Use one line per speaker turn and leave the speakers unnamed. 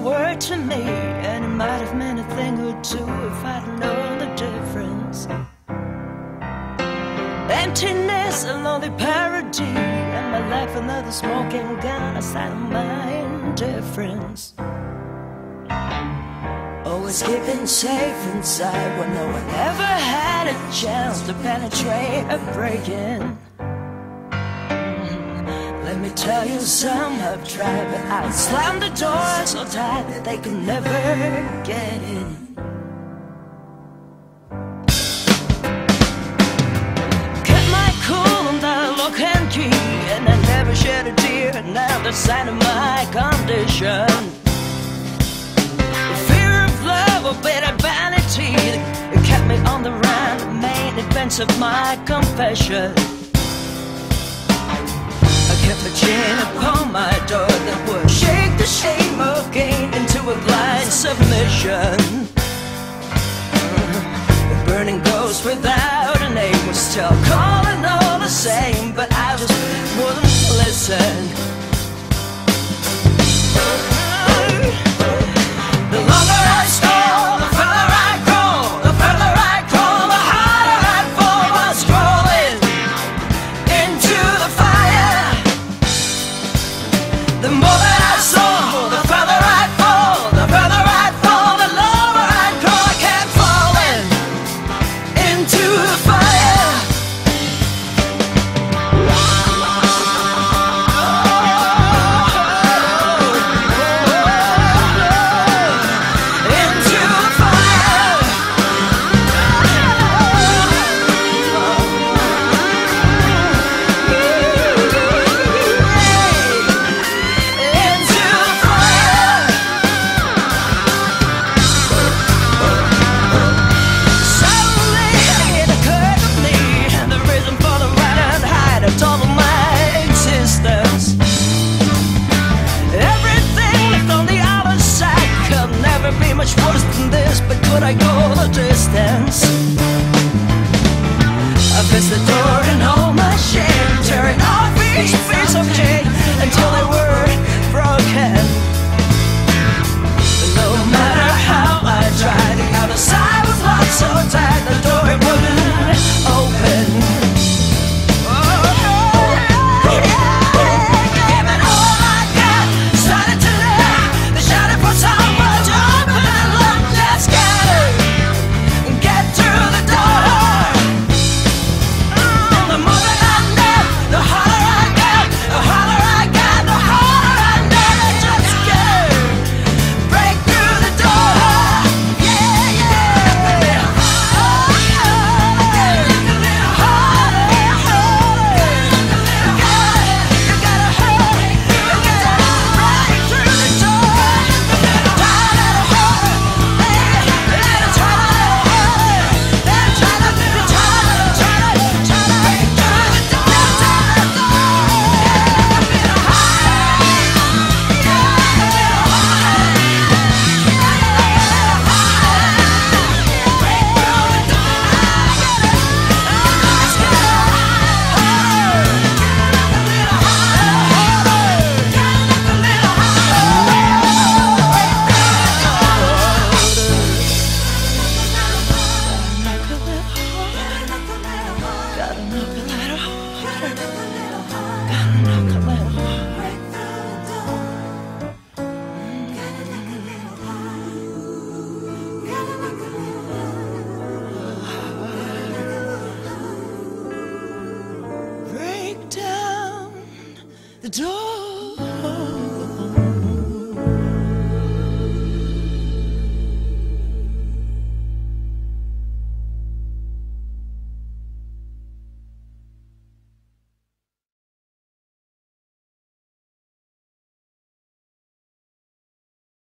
word to me, and it might have meant a thing or two if I'd known the difference. Emptiness, a lonely parody, and my life another smoking gun aside of my indifference. Always keeping safe inside when no one ever had a chance to penetrate a break in. Let me tell you, some have tried, but I slammed the door so tight that they could never get in. Kept my cool on the lock and key, and I never shed a tear. Now the sign of my condition. Fear of love or bitter vanity it kept me on the run. Main events of my confession. Kept a chain upon my door that would shake the shame of gain into a blind submission. Mm-hmm. The burning ghost without a name was still The more that I could I go the distance? I faced the door and all my shame, tearing off each piece of chain until they were broken. The door.